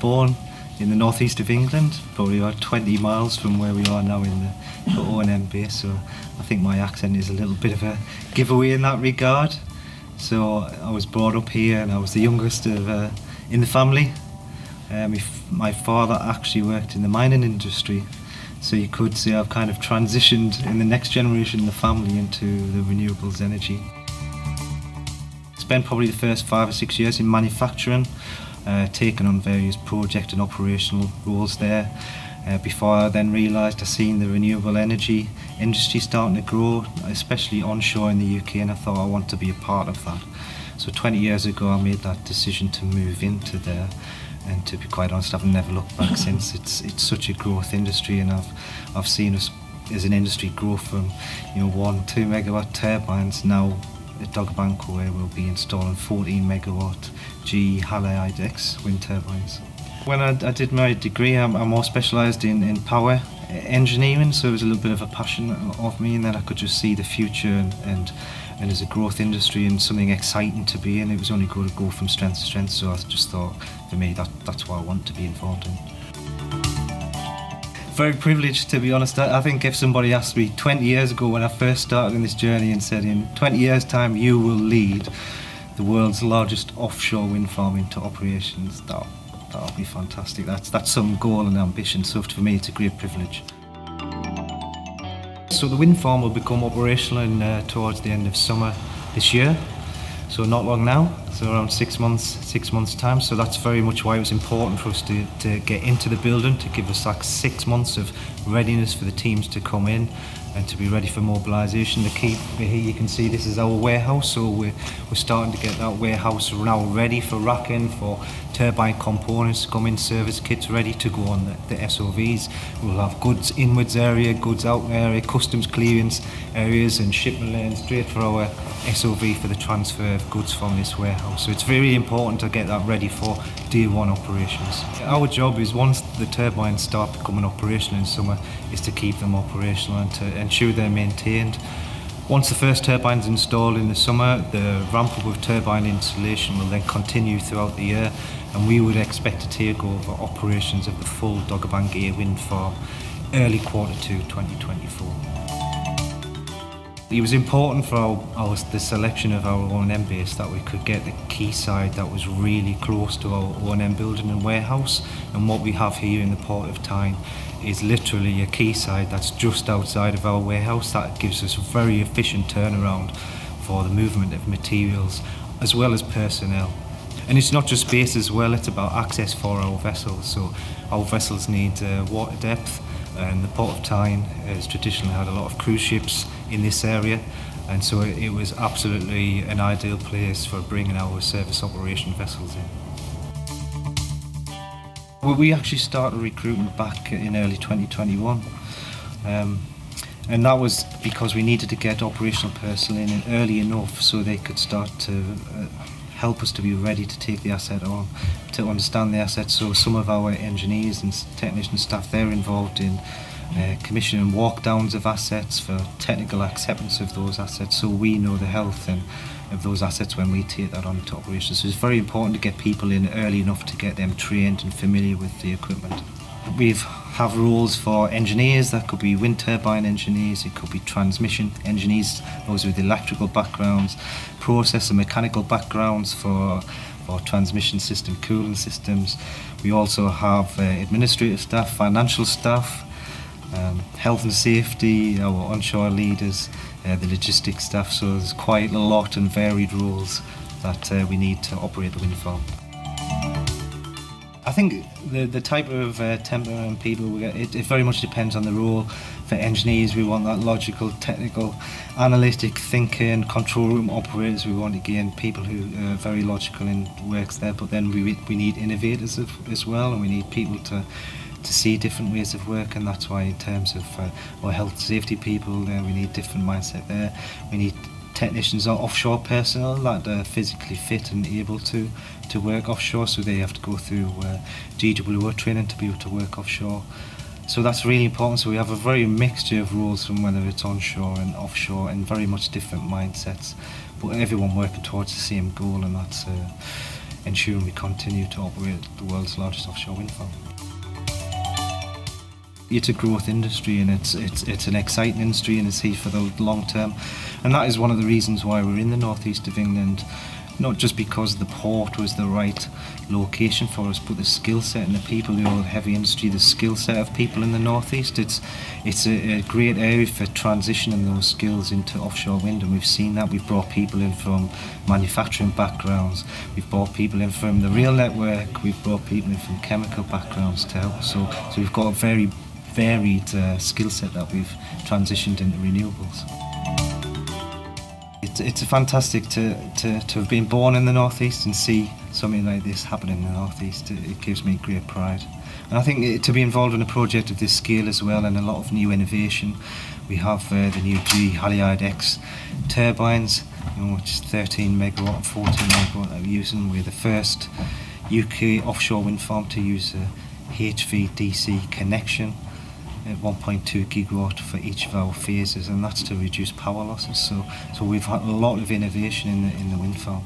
Born in the northeast of England, probably about 20 miles from where we are now in the, the O&M base, so I think my accent is a little bit of a giveaway in that regard. So I was brought up here and I was the youngest of, uh, in the family. Um, my father actually worked in the mining industry, so you could say I've kind of transitioned in the next generation of the family into the renewables energy. Spent probably the first five or six years in manufacturing, uh, taken on various project and operational roles there. Uh, before I then realised I seen the renewable energy industry starting to grow, especially onshore in the UK, and I thought I want to be a part of that. So 20 years ago I made that decision to move into there and to be quite honest I've never looked back since it's it's such a growth industry and I've I've seen us as an industry grow from you know one two megawatt turbines now at Dogger Bank where we'll be installing 14 megawatt GE Haliade-X wind turbines. When I, I did my degree I'm, I'm more specialised in, in power engineering so it was a little bit of a passion of me and then I could just see the future and, and and as a growth industry and something exciting to be in. It was only going to go from strength to strength so I just thought for me that that's what I want to be involved in. Very privileged to be honest. I think if somebody asked me 20 years ago when I first started in this journey and said in 20 years time you will lead the world's largest offshore wind farm into operations. That that'll be fantastic. That's that's some goal and ambition. So for me it's a great privilege. So the wind farm will become operational in, uh, towards the end of summer this year. So not long now, so around six months, six months time. So that's very much why it was important for us to, to get into the building, to give us like six months of readiness for the teams to come in and to be ready for mobilisation. The key here you can see this is our warehouse, so we're, we're starting to get that warehouse now ready for racking, for turbine components come in, service kits ready to go on the, the SOVs. We'll have goods inwards area, goods out area, customs clearance areas and shipment lanes straight for our SOV for the transfer of goods from this warehouse. So it's very important to get that ready for day one operations. Our job is once the turbines start becoming operational in summer is to keep them operational and to ensure they're maintained. Once the first turbine is installed in the summer, the ramp up of turbine installation will then continue throughout the year and we would expect to take over operations of the full Dogger Bank wind farm early quarter 2 2024. It was important for our, our, the selection of our O&M base that we could get the quayside that was really close to our O&M building and warehouse and what we have here in the Port of Tyne is literally a quayside that's just outside of our warehouse that gives us a very efficient turnaround for the movement of materials as well as personnel. And it's not just space as well, it's about access for our vessels. So our vessels need uh, water depth and the Port of Tyne has traditionally had a lot of cruise ships in this area and so it, was absolutely an ideal place for bringing our service operation vessels in. Well, we actually started recruiting back in early 2021 um, and that was because we needed to get operational personnel in early enough so they could start to uh, help us to be ready to take the asset on, to understand the asset. So some of our engineers and technician staff, they're involved in uh, commissioning walk downs of assets for technical acceptance of those assets so we know the health and of those assets when we take that on to operations. So it's very important to get people in early enough to get them trained and familiar with the equipment. We've have roles for engineers, that could be wind turbine engineers, it could be transmission engineers, those with electrical backgrounds, process and mechanical backgrounds for, for transmission system cooling systems. We also have uh, administrative staff, financial staff, um, health and safety, our onshore leaders, uh, the logistics staff, so there's quite a lot and varied roles that uh, we need to operate the wind farm. I think the the type of uh, temperament people we get, it, it very much depends on the role. For engineers, we want that logical, technical, analytic thinking. Control room operators, we want again people who are very logical and works there. But then we we need innovators as well, and we need people to to see different ways of work and that's why in terms of uh, our health safety people uh, we need different mindset there we need technicians are offshore personnel that are physically fit and able to to work offshore so they have to go through uh, GWO training to be able to work offshore so that's really important so we have a very mixture of roles from whether it's onshore and offshore and very much different mindsets but everyone working towards the same goal and that's uh, ensuring we continue to operate the world's largest offshore wind farm. It's a growth industry and it's, it's, it's an exciting industry and it's here for the long term. And that is one of the reasons why we're in the northeast of England not just because the port was the right location for us, but the skill set and the people, know, the heavy industry, the skill set of people in the northeast. It's it's a, a great area for transitioning those skills into offshore wind, and we've seen that. We've brought people in from manufacturing backgrounds, we've brought people in from the rail network, we've brought people in from chemical backgrounds to help. So, so we've got a very varied uh, skill set that we've transitioned into renewables it's, it's fantastic to, to, to have been born in the northeast and see something like this happening in the northeast. It, it gives me great pride. And I think it, to be involved in a project of this scale as well and a lot of new innovation, we have uh, the new G Haliade X turbines, you know, which is 13 megawatt and 14 megawatt that we're using. We're the first UK offshore wind farm to use a HVDC connection 1.2 gigawatt for each of our phases and that's to reduce power losses. So so we've had a lot of innovation in the in the wind farm